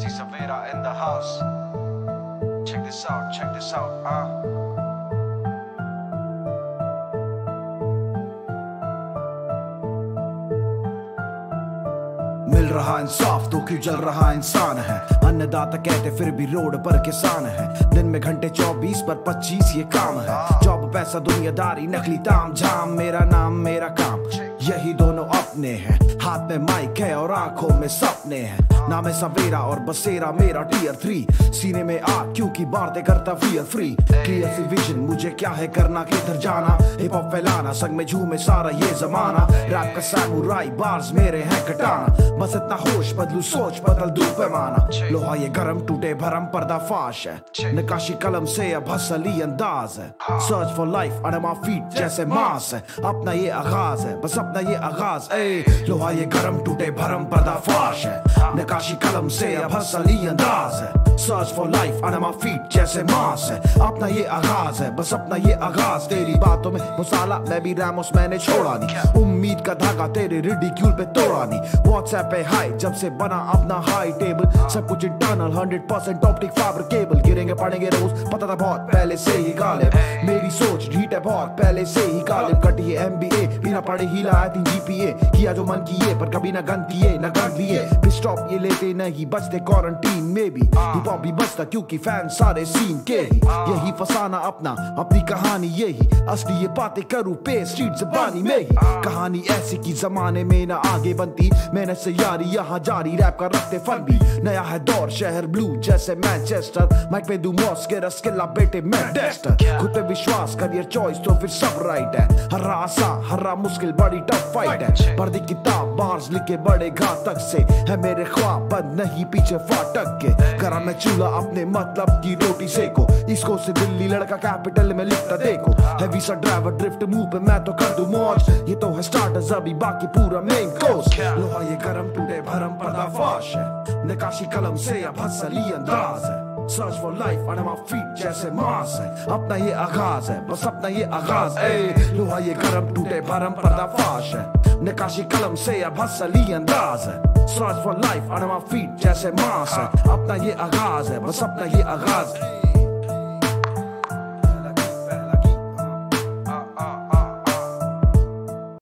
MC Savera in the house. Check this out, check this out, uh. मिल रहा इंसाफ तो क्यों जल रहा इंसान है? अन्नदाता कहते फिर भी रोड पर किसान है। दिन में घंटे चौबीस पर पच्चीस ये काम है। जॉब पैसा दुनियादारी नकली ताम झाम मेरा नाम मेरा काम। यही दोनों अपने हैं। हाथ में माइक है और आँखों में सपने हैं। नाम है सवेरा और बसेरा, मेरा टीयर थ्री सीने में आग, क्योंकि बातें करता fear free clear see vision मुझे क्या है करना, किधर जाना? हिप हॉप फैलाना, संग में झूमे सारा ये जमाना। रैप का सैमुराई बार्स मेरे हैं कटाना। बस इतना होश, बदलू सोच, बदल दू पैमाना। लोहा ये गरम, टूटे भरम पर्दाफाश है। नकाशी कलम से अब हसली अंदाज है। Search for life under my feet जैसे मास है। अपना ये आगाज़ है, बस अपना ये आगाज़, ए, लोहा ये गरम टूटे भरम पर्दाफाश है। नकाशी कलम से अब हसली अंदाज है। Search for life my feet जैसे मास है। अपना ये आगाज़ है, बस अपना ये आगाज़। तेरी बातों में मुसाला मैं भी रैमोस मैंने छोड़ा नहीं। उम्मीद का धागा तेरे रिडिक्यूल पे तोड़ा नहीं। व्हाट्सएप पे हाई जब से बना अपना हाई टेबल सब कुछ internal hundred percent optic fibre cable गिरेंगे, पड़ेंगे रोज। पता था बहुत पहले से ही गालिब बहुत पहले से ही गालिब कटी है एमबीए बिना पढ़े ही लाया थी जीपीए किया जो मन किए, पर कभी ना गन किए, ना गन लिए स्टॉप ये लेते नहीं, बचते क्वारंटीन में भी हिप हॉप भी बचता क्योंकि फ़ैन सारे सीन के ही। यही फसाना अपना, अपनी कहानी यही। असली ये बातें करूँ पे स्ट्रीट जबानी में ही। कहानी ऐसी की जमाने में ना आगे बनती। मैंने से यारी यहाँ जारी रैप का रखते फन भी। नया है दौर, शहर ब्लू जैसे मैनचेस्टर माइक पे दू मॉस के रस्किल्ला बेटे, मैं डेस्टर खुद पे विश्वास करियर चॉइस तो फिर सब राइट है। हर आसान हर मुश्किल बड़ी टफ फाइट है। पढ़ दी किताब बार्स लिखे बड़े घातक से। है मेरे ख्वाब बंद नहीं पीछे फाटक के। करा मैं चूल्हा अपने मतलब की रोटी सेको। इसको से दिल्ली लड़का कैपिटल में लिखता देखो। हैवी सा ड्राइवर ड्रिफ्ट मुँह पे मैं तो कर दूँ मौज। ये तो है स्टार्टर्स अभी बाकी पूरा मेन कोर्स लोहा ये गरम टूटे भरम पर्दाफाश है। नकाशी कलम से अब हसली अंदाज है। Search for life and my feet जैसे मास है। अपना ये आगाज़ है बस अपना ये आगाज़ ए लोहा ये गरम टूटे भरम पर्दाफाश है। नकाशी कलम से अब हसली अंदाज है। Search for life and my feet जैसे मास है। अपना ये आगाज़ है बस अपना ये आगाज़